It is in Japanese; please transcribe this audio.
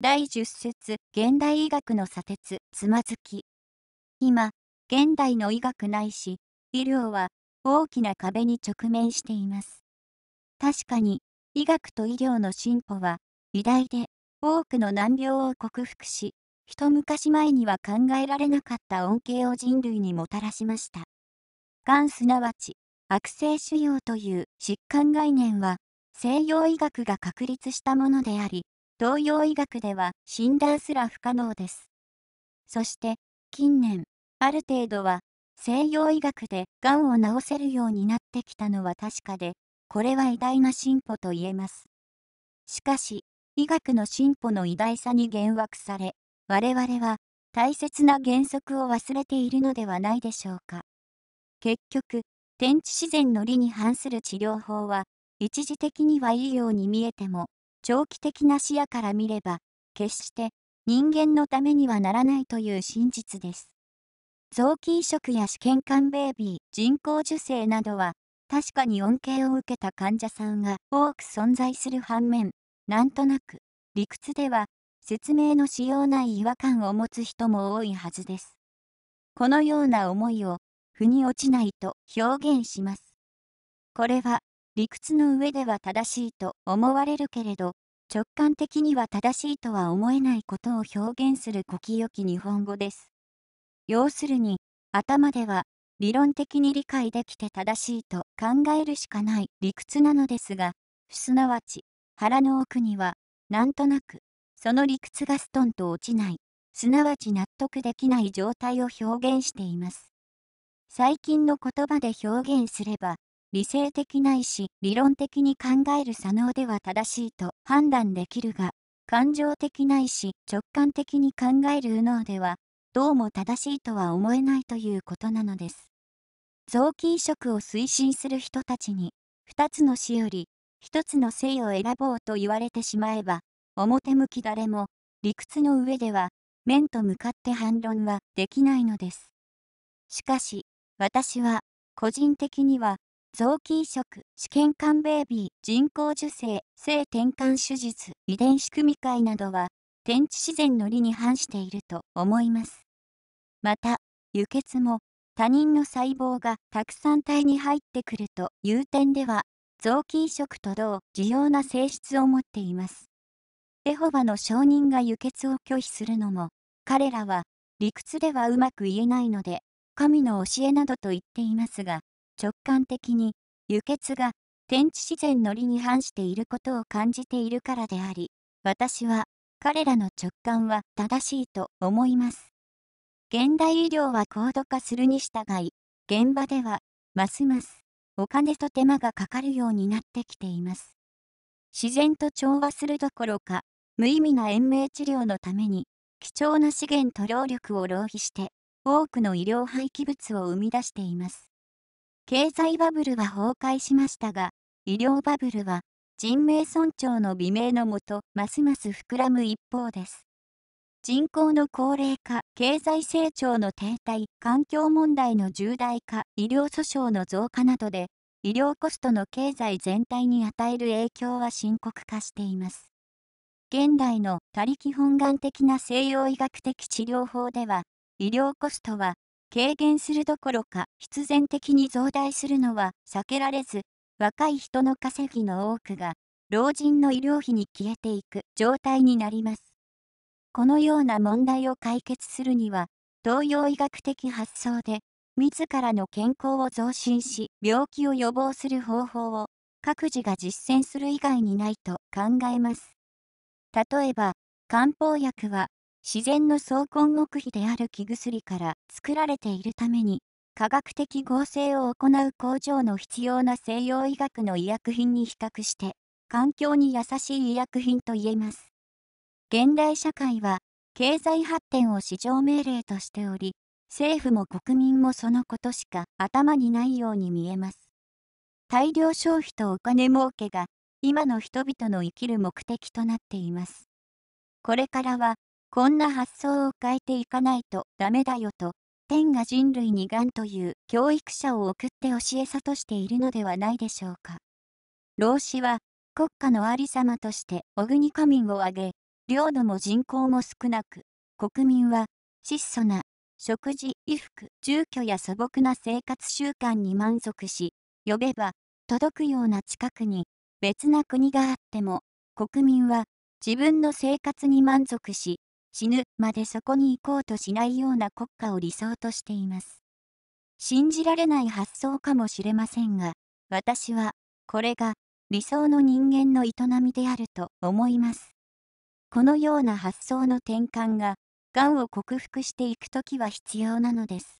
第10節現代医学の砂鉄、つまずき。今、現代の医学ないし、医療は大きな壁に直面しています。確かに、医学と医療の進歩は偉大で多くの難病を克服し、一昔前には考えられなかった恩恵を人類にもたらしました。がんすなわち悪性腫瘍という疾患概念は西洋医学が確立したものであり、東洋医学では診断すら不可能です。そして近年、ある程度は西洋医学で癌を治せるようになってきたのは確かで、これは偉大な進歩と言えます。しかし、医学の進歩の偉大さに幻惑され、我々は大切な原則を忘れているのではないでしょうか。結局、天地自然の理に反する治療法は、一時的にはいいように見えても、長期的な視野から見れば、決して人間のためにはならないという真実です。臓器移植や試験管ベイビー、人工授精などは、確かに恩恵を受けた患者さんが多く存在する反面、なんとなく、理屈では、説明のしようない違和感を持つ人も多いはずです。このような思いを、腑に落ちないと表現します。これは、理屈の上では正しいと思われるけれど、直感的には正しいとは思えないことを表現する古き良き日本語です。要するに、頭では理論的に理解できて正しいと考えるしかない理屈なのですが、すなわち腹の奥には、なんとなく、その理屈がストンと落ちない、すなわち納得できない状態を表現しています。最近の言葉で表現すれば、理性的ないし理論的に考える左脳では正しいと判断できるが、感情的ないし直感的に考える右脳では、どうも正しいとは思えないということなのです。臓器移植を推進する人たちに、二つの死より、一つの性を選ぼうと言われてしまえば、表向き誰も、理屈の上では、面と向かって反論はできないのです。しかし、私は、個人的には、臓器移植、試験管ベイビー、人工授精、性転換手術、遺伝子組み換えなどは、天地自然の理に反していると思います。また、輸血も、他人の細胞がたくさん体に入ってくるという点では、臓器移植と同重要な性質を持っています。エホバの証人が輸血を拒否するのも、彼らは理屈ではうまく言えないので、神の教えなどと言っていますが、直感的に輸血が天地自然の理に反していることを感じているからであり、私は彼らの直感は正しいと思います。現代医療は高度化するに従い、現場ではますますお金と手間がかかるようになってきています。自然と調和するどころか、無意味な延命治療のために貴重な資源と労力を浪費して多くの医療廃棄物を生み出しています。経済バブルは崩壊しましたが、医療バブルは人命尊重の美名のもと、ますます膨らむ一方です。人口の高齢化、経済成長の停滞、環境問題の重大化、医療訴訟の増加などで、医療コストの経済全体に与える影響は深刻化しています。現代の他力本願的な西洋医学的治療法では、医療コストは軽減するどころか必然的に増大するのは避けられず、若い人の稼ぎの多くが、老人の医療費に消えていく状態になります。このような問題を解決するには、東洋医学的発想で、自らの健康を増進し、病気を予防する方法を各自が実践する以外にないと考えます。例えば、漢方薬は自然の総根木比である木薬から作られているために、科学的合成を行う工場の必要な西洋医学の医薬品に比較して、環境に優しい医薬品と言えます。現代社会は、経済発展を市場命令としており、政府も国民もそのことしか頭にないように見えます。大量消費とお金儲けが、今の人々の生きる目的となっています。これからは、こんな発想を変えていかないとダメだよと、天が人類に癌という教育者を送って教え諭しているのではないでしょうか。老子は国家のありさまとして小国家民を挙げ、領土も人口も少なく、国民は質素な食事、衣服、住居や素朴な生活習慣に満足し、呼べば届くような近くに別な国があっても、国民は自分の生活に満足し、死ぬまでそこに行こうとしないような国家を理想としています。信じられない発想かもしれませんが、私は、これが理想の人間の営みであると思います。このような発想の転換が、癌を克服していくときは必要なのです。